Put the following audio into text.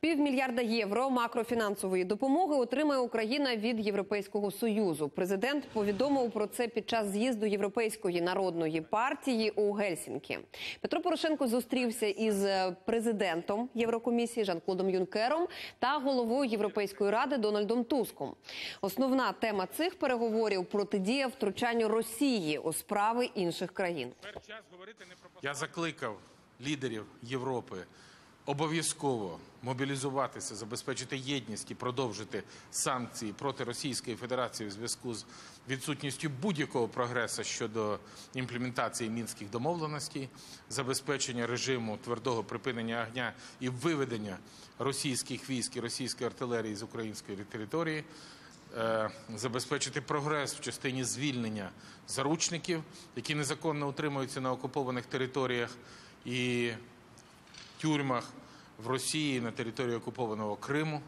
Півмільярда євро макрофінансової допомоги отримає Україна від Європейського союзу. Президент повідомив про це під час з'їзду Європейської народної партії у Гельсінкі. Петро Порошенко зустрівся із президентом Єврокомісії Жан-Клодом Юнкером та головою Європейської ради Дональдом Туском. Основна тема цих переговорів протидія втручанню Росії у справи інших країн. Я закликав лідерів Європи обов'язково мобілізуватися, забезпечити єдність і продовжити санкції проти Російської Федерації в зв'язку з відсутністю будь-якого прогресу щодо імплементації мінських домовленостей, забезпечення режиму твердого припинення огня і виведення російських військ і російської артилерії з української території е, забезпечити прогрес в частині звільнення заручників, які незаконно утримуються на окупованих територіях і тюрмах в Росії на території окупованого Криму.